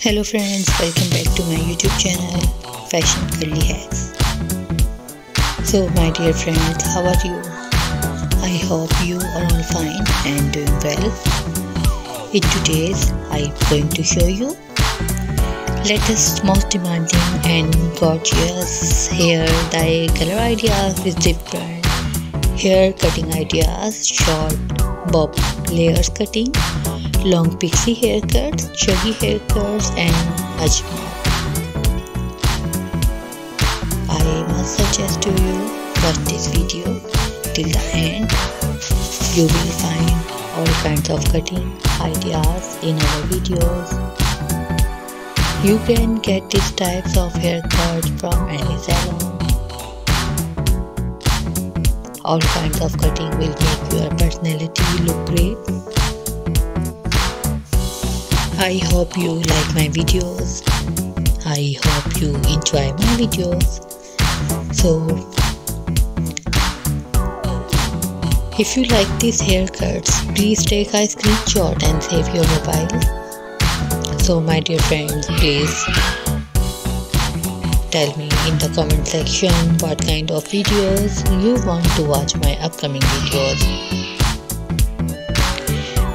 Hello friends, welcome back to my YouTube channel Fashion Girly Hacks. So my dear friends, how are you? I hope you are all fine and doing well. In today's, I'm going to show you latest most demanding and gorgeous hair dye color ideas with different hair cutting ideas, short bob layers cutting long pixie haircuts, chuggy haircuts and much more. I must suggest to you watch this video till the end. You will find all kinds of cutting ideas in our videos. You can get these types of haircuts from any All kinds of cutting will make your personality look great I hope you like my videos. I hope you enjoy my videos. So, if you like these haircuts, please take a screenshot and save your mobile. So, my dear friends, please tell me in the comment section what kind of videos you want to watch my upcoming videos.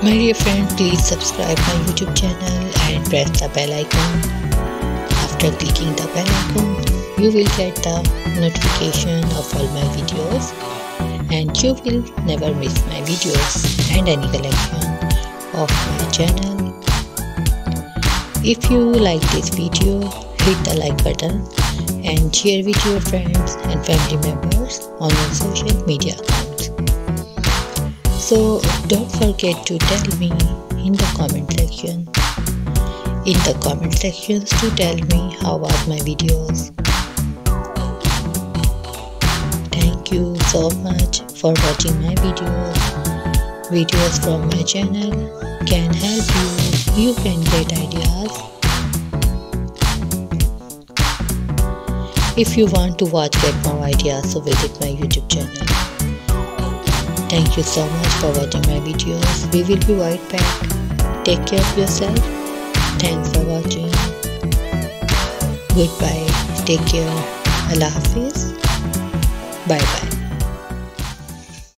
My dear friend, please subscribe my YouTube channel and press the bell icon. After clicking the bell icon, you will get the notification of all my videos and you will never miss my videos and any collection of my channel. If you like this video, hit the like button and share with your friends and family members on your social media accounts. So don't forget to tell me in the comment section in the comment sections to tell me how was my videos. Thank you so much for watching my videos. Videos from my channel can help you. You can get ideas. If you want to watch get more ideas so visit my YouTube channel. Thank you so much for watching my videos. We will be right back. Take care of yourself. Thanks for watching. Goodbye. Take care. Allah Hafiz. Bye bye.